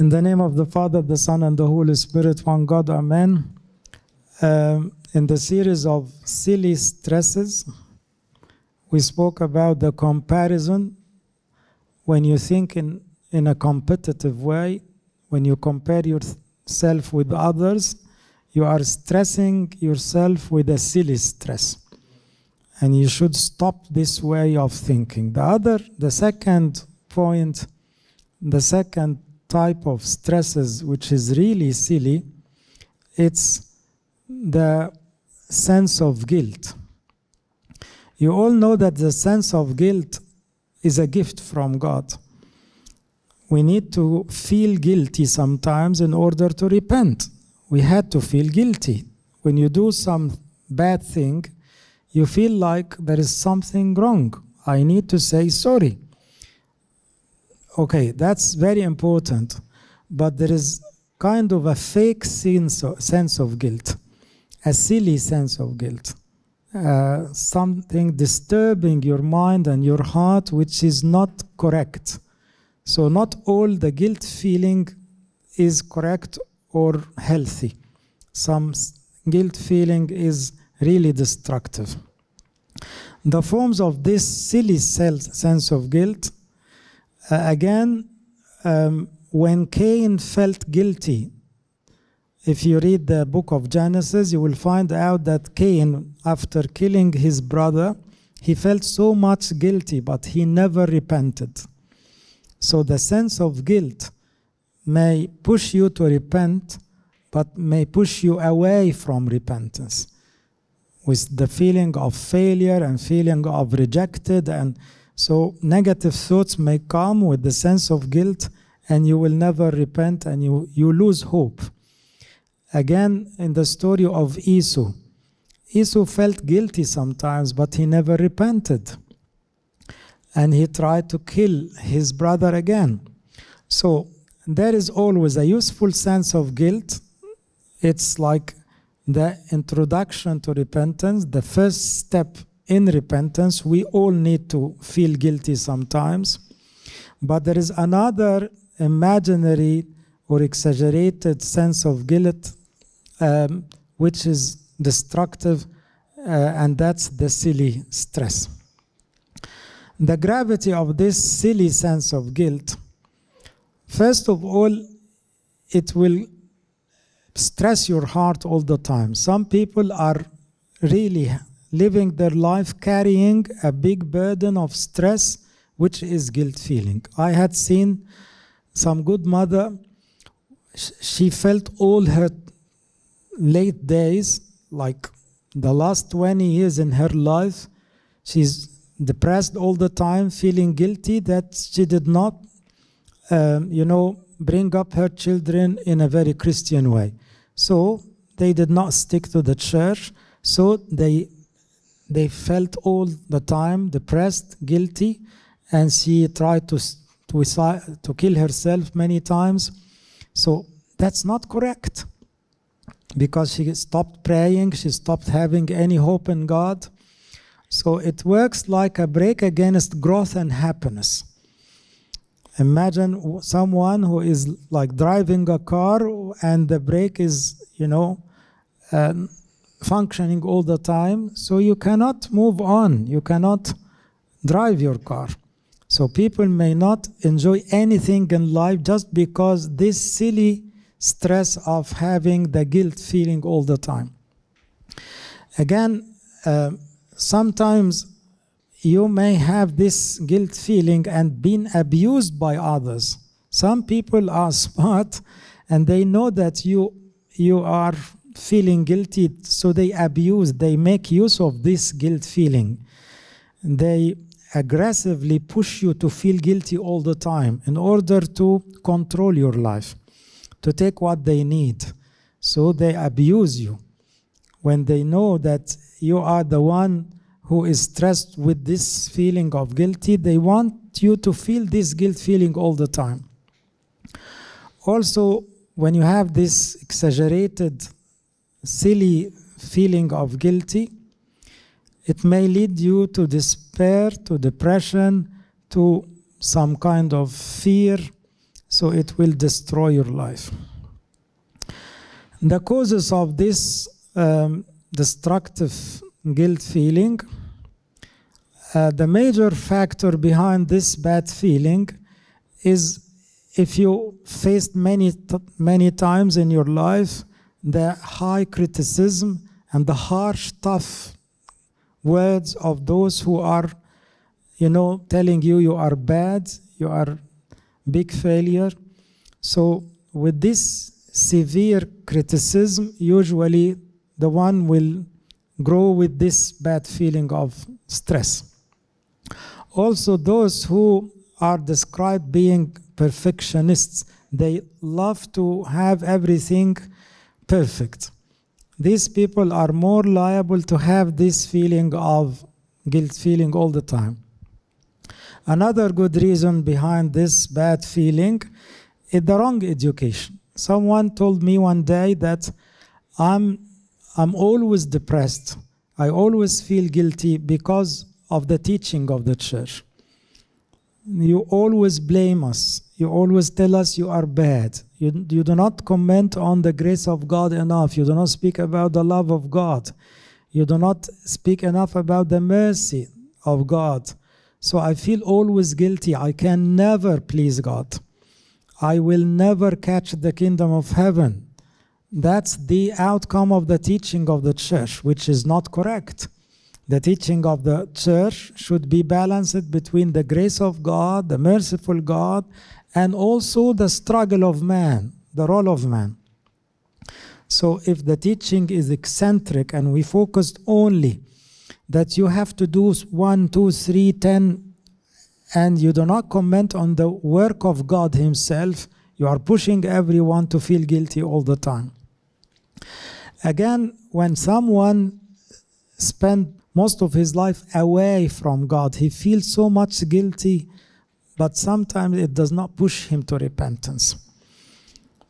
In the name of the Father, the Son, and the Holy Spirit, one God, Amen. Um, in the series of silly stresses, we spoke about the comparison. When you think in, in a competitive way, when you compare yourself with others, you are stressing yourself with a silly stress. And you should stop this way of thinking. The other, the second point, the second type of stresses, which is really silly, it's the sense of guilt. You all know that the sense of guilt is a gift from God. We need to feel guilty sometimes in order to repent. We had to feel guilty. When you do some bad thing, you feel like there is something wrong. I need to say sorry. Okay, that's very important. But there is kind of a fake sense of, sense of guilt, a silly sense of guilt, uh, something disturbing your mind and your heart, which is not correct. So, not all the guilt feeling is correct or healthy. Some guilt feeling is really destructive. The forms of this silly sense of guilt, uh, again, um, when Cain felt guilty, if you read the book of Genesis, you will find out that Cain, after killing his brother, he felt so much guilty, but he never repented. So the sense of guilt may push you to repent, but may push you away from repentance with the feeling of failure and feeling of rejected and so negative thoughts may come with the sense of guilt and you will never repent and you, you lose hope. Again in the story of esau esau felt guilty sometimes but he never repented. And he tried to kill his brother again. So there is always a useful sense of guilt. It's like the introduction to repentance, the first step in repentance, we all need to feel guilty sometimes. But there is another imaginary or exaggerated sense of guilt um, which is destructive, uh, and that's the silly stress. The gravity of this silly sense of guilt, first of all, it will stress your heart all the time. Some people are really living their life carrying a big burden of stress, which is guilt feeling. I had seen some good mother, she felt all her late days, like the last 20 years in her life, she's depressed all the time, feeling guilty that she did not, um, you know, bring up her children in a very Christian way. So they did not stick to the church. So they they felt all the time depressed, guilty, and she tried to to to kill herself many times. So that's not correct. Because she stopped praying, she stopped having any hope in God. So it works like a brake against growth and happiness. Imagine someone who is like driving a car and the brake is, you know, um, functioning all the time. So you cannot move on. You cannot drive your car. So people may not enjoy anything in life just because this silly stress of having the guilt feeling all the time. Again, uh, sometimes you may have this guilt feeling and been abused by others. Some people are smart and they know that you you are feeling guilty, so they abuse, they make use of this guilt feeling. They aggressively push you to feel guilty all the time in order to control your life, to take what they need. So they abuse you when they know that you are the one who is stressed with this feeling of guilty, they want you to feel this guilt feeling all the time. Also, when you have this exaggerated, silly feeling of guilty, it may lead you to despair, to depression, to some kind of fear. so it will destroy your life. The causes of this um, destructive guilt feeling, uh, the major factor behind this bad feeling is if you faced many many times in your life the high criticism and the harsh tough words of those who are you know telling you you are bad you are big failure. So with this severe criticism usually the one will grow with this bad feeling of stress. Also those who are described being perfectionists they love to have everything perfect. These people are more liable to have this feeling of guilt feeling all the time. Another good reason behind this bad feeling is the wrong education. Someone told me one day that i'm i'm always depressed. I always feel guilty because of the teaching of the church. You always blame us you always tell us you are bad. You, you do not comment on the grace of god enough. You do not speak about the love of god. You do not speak enough about the mercy of god. So i feel always guilty. I can never please god. I will never catch the kingdom of heaven. That's the outcome of the teaching of the church which is not correct. The teaching of the church should be balanced between the grace of God, the merciful God, and also the struggle of man, the role of man. So, if the teaching is eccentric and we focused only that you have to do one, two, three, ten, and you do not comment on the work of God Himself, you are pushing everyone to feel guilty all the time. Again, when someone spend most of his life away from God. He feels so much guilty, but sometimes it does not push him to repentance.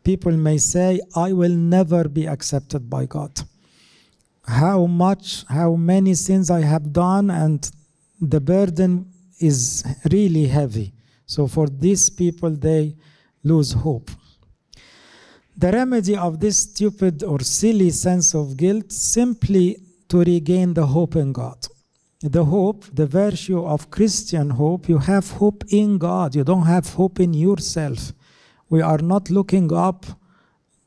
People may say, I will never be accepted by God. How much, how many sins I have done, and the burden is really heavy. So for these people, they lose hope. The remedy of this stupid or silly sense of guilt simply to regain the hope in God. The hope, the virtue of Christian hope, you have hope in God. You don't have hope in yourself. We are not looking up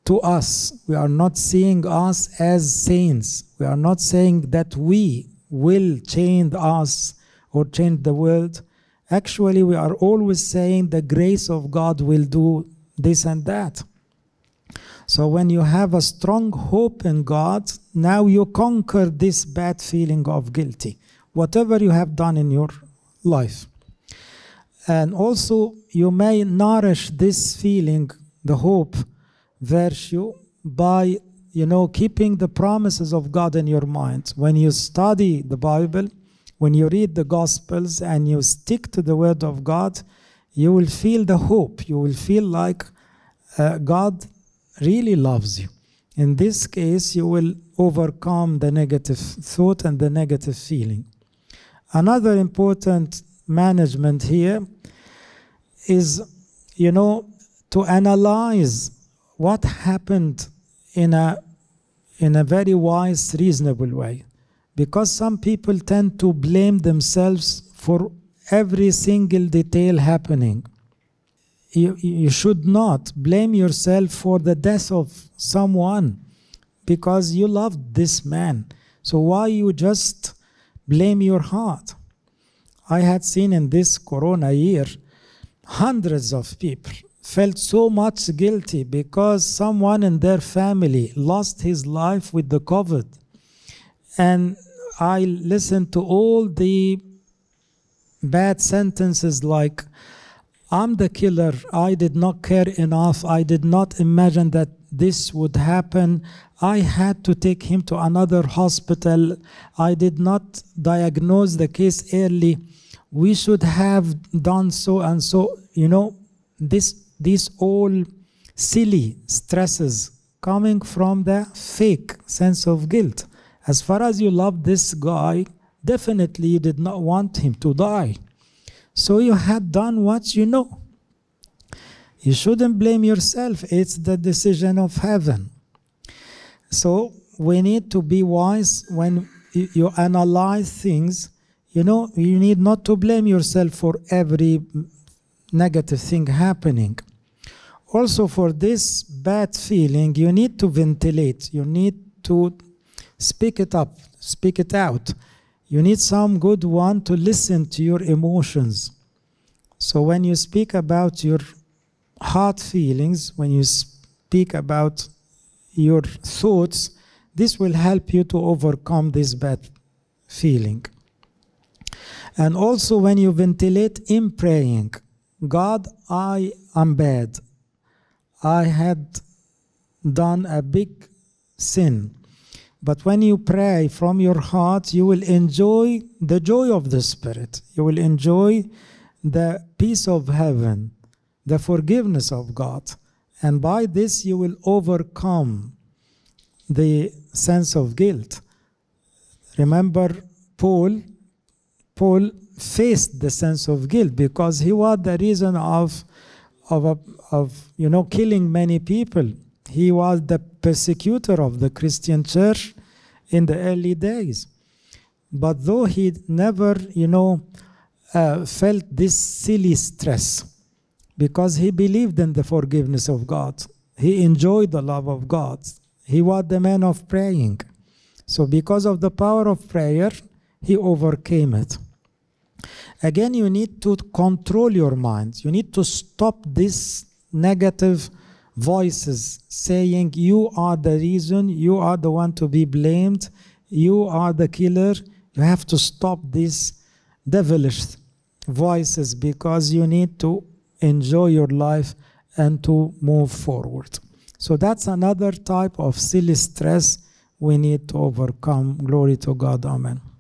to us. We are not seeing us as saints. We are not saying that we will change us or change the world. Actually, we are always saying the grace of God will do this and that. So when you have a strong hope in God, now you conquer this bad feeling of guilty, whatever you have done in your life. And also, you may nourish this feeling, the hope virtue, by you know keeping the promises of God in your mind. When you study the Bible, when you read the Gospels, and you stick to the Word of God, you will feel the hope. You will feel like uh, God really loves you. In this case, you will overcome the negative thought and the negative feeling. Another important management here is, you know, to analyze what happened in a in a very wise, reasonable way. Because some people tend to blame themselves for every single detail happening you, you should not blame yourself for the death of someone because you loved this man. So why you just blame your heart? I had seen in this corona year hundreds of people felt so much guilty because someone in their family lost his life with the COVID. And I listened to all the bad sentences like, I'm the killer. I did not care enough. I did not imagine that this would happen. I had to take him to another hospital. I did not diagnose the case early. We should have done so and so. You know, this these all silly stresses coming from the fake sense of guilt. As far as you love this guy, definitely you did not want him to die. So you had done what you know. You shouldn't blame yourself. It's the decision of heaven. So we need to be wise when you, analyze things. You know, you need not to blame yourself for every negative thing happening. Also, for this bad feeling, you need to ventilate. You need to speak it up, speak it out. You need some good one to listen to your emotions. So when you speak about your heart feelings, when you speak about your thoughts, this will help you to overcome this bad feeling. And also when you ventilate in praying, God, I am bad. I had done a big sin. But when you pray from your heart, you will enjoy the joy of the Spirit. You will enjoy the peace of heaven, the forgiveness of God. And by this, you will overcome the sense of guilt. Remember, Paul, Paul faced the sense of guilt because he was the reason of, of, a, of you know, killing many people. He was the persecutor of the Christian church in the early days. But though he never, you know, uh, felt this silly stress because he believed in the forgiveness of God. He enjoyed the love of God. He was the man of praying. So, because of the power of prayer, he overcame it. Again, you need to control your mind. You need to stop these negative voices saying, You are the reason, you are the one to be blamed, you are the killer. You have to stop these devilish voices because you need to enjoy your life and to move forward. So that's another type of silly stress we need to overcome. Glory to God. Amen.